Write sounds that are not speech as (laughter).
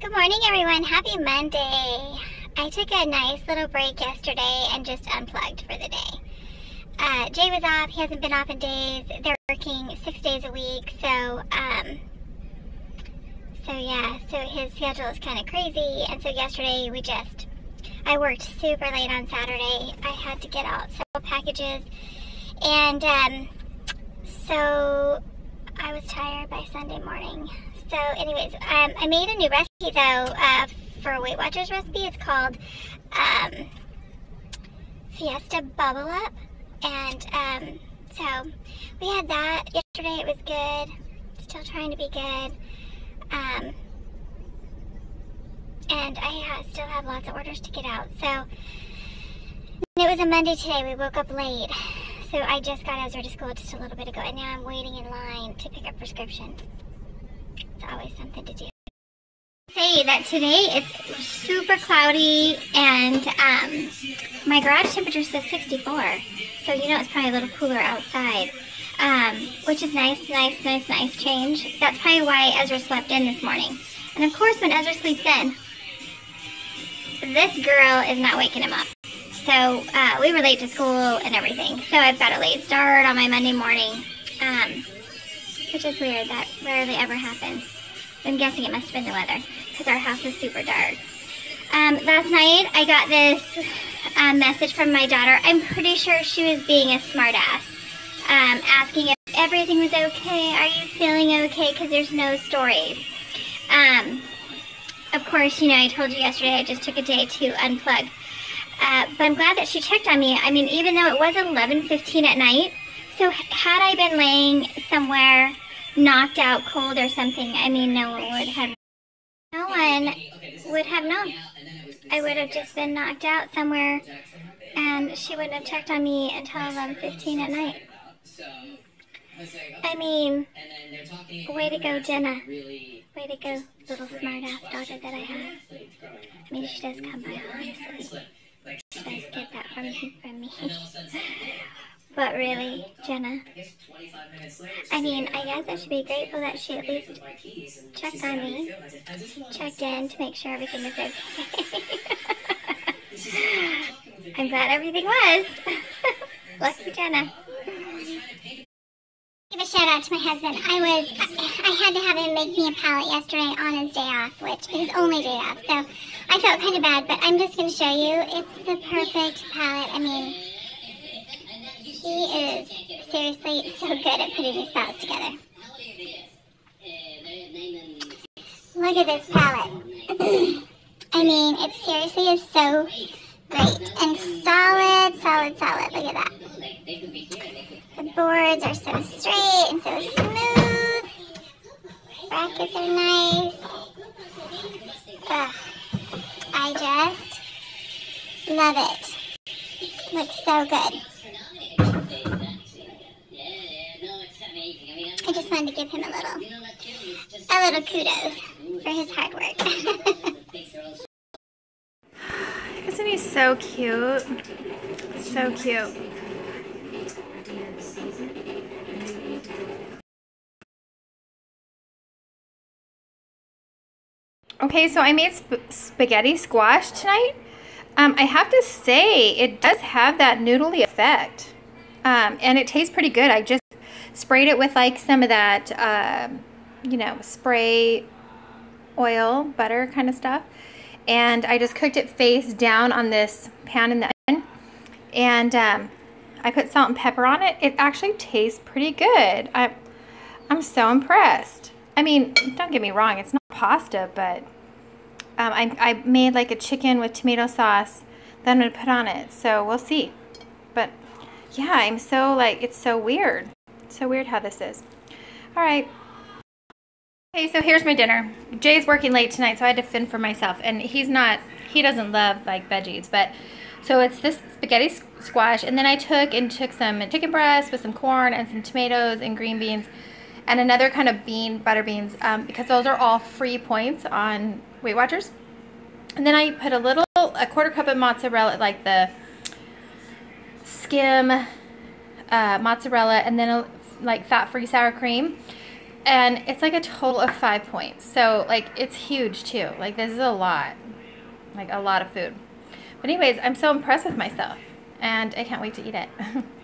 Good morning, everyone. Happy Monday. I took a nice little break yesterday and just unplugged for the day. Uh, Jay was off. He hasn't been off in days. They're working six days a week, so um, so yeah. So his schedule is kind of crazy, and so yesterday we just I worked super late on Saturday. I had to get out several packages, and um, so I was tired by Sunday morning. So, anyways, um, I made a new recipe though uh, for Weight Watchers recipe. It's called um, Fiesta Bubble Up, and um, so we had that yesterday. It was good. Still trying to be good. Um, and I still have lots of orders to get out. So it was a Monday today. We woke up late. So I just got Ezra to school just a little bit ago, and now I'm waiting in line to pick up prescriptions. It's always something to do. Say that today it's super cloudy and um, my garage temperature says 64, so you know it's probably a little cooler outside, um, which is nice, nice, nice, nice change. That's probably why Ezra slept in this morning. And of course, when Ezra sleeps in, this girl is not waking him up. So uh, we were late to school and everything. So I've got a late start on my Monday morning, um, which is weird. That rarely ever happens. I'm guessing it must have been the weather because our house is super dark. Um, last night I got this uh, message from my daughter. I'm pretty sure she was being a smartass, um, asking if everything was okay. Are you feeling okay? Because there's no stories. Um, of course, you know, I told you yesterday I just took a day to unplug. Uh, but I'm glad that she checked on me. I mean, even though it was 11.15 at night, so had I been laying somewhere knocked out cold or something, I mean, no one would have, no one would have known. I would have just been knocked out somewhere and she wouldn't have checked on me until 11.15 at night. I mean, way to go, Jenna. Way to go, little smart-ass daughter that I have. I mean, she does come by, honestly. Does get that from, from me. (laughs) but really, Jenna, I mean, I guess I should be grateful that she at least checked on me, checked in to make sure everything was okay. (laughs) (laughs) I'm glad everything was. Lucky Jenna. Shout out to my husband. I was, I had to have him make me a pallet yesterday on his day off, which is his only day off. So I felt kind of bad, but I'm just going to show you. It's the perfect pallet. I mean, he is seriously so good at putting these pallets together. Look at this pallet. (clears throat) I mean, it seriously is so great and solid, solid, solid. Look at that. Boards are so straight and so smooth. Brackets are nice. Ugh. I just love it. Looks so good. I just wanted to give him a little, a little kudos for his hard work. (laughs) Isn't he so cute? So cute. Okay, so I made sp spaghetti squash tonight. Um, I have to say, it does have that noodly effect. Um, and it tastes pretty good. I just sprayed it with like some of that, uh, you know, spray oil, butter kind of stuff. And I just cooked it face down on this pan in the oven. And um, I put salt and pepper on it. It actually tastes pretty good. I, I'm so impressed. I mean, don't get me wrong, it's not pasta, but um, I, I made like a chicken with tomato sauce that I'm going to put on it. So we'll see. But yeah, I'm so like, it's so weird. So weird how this is. All right. Okay, so here's my dinner. Jay's working late tonight, so I had to fend for myself. And he's not, he doesn't love like veggies, but so it's this spaghetti squash. And then I took and took some chicken breast with some corn and some tomatoes and green beans and another kind of bean, butter beans, um, because those are all free points on Weight Watchers. And then I put a little, a quarter cup of mozzarella, like the skim uh, mozzarella, and then a, like fat-free sour cream. and it's like a total of five points. So like it's huge too. Like this is a lot, like a lot of food. But anyways, I'm so impressed with myself, and I can't wait to eat it. (laughs)